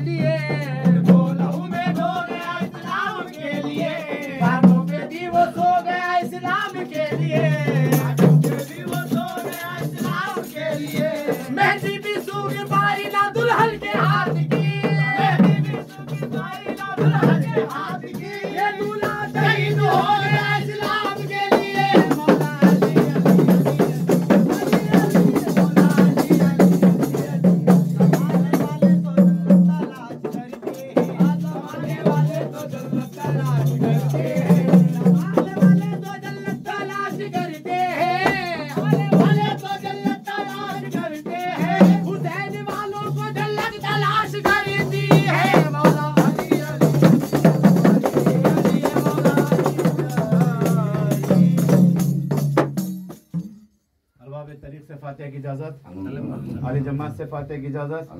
لیے بولا میں دو گیا اسلام کے لیے وہ سو گیا اسلام کے لیے وہ سو گیا اسلام کے لیے مہندی سو فاتح کی اجازت۔ علی جماعت سے فاتح کی اجازت۔